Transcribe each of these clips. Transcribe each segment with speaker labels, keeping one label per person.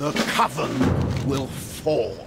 Speaker 1: the Coven will fall.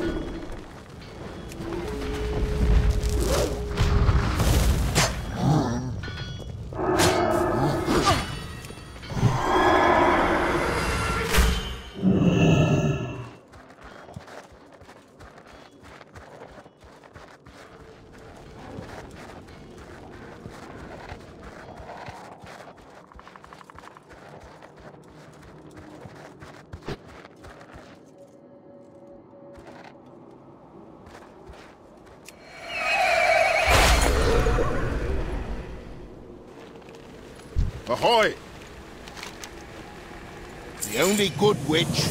Speaker 2: Ahoy! The only good witch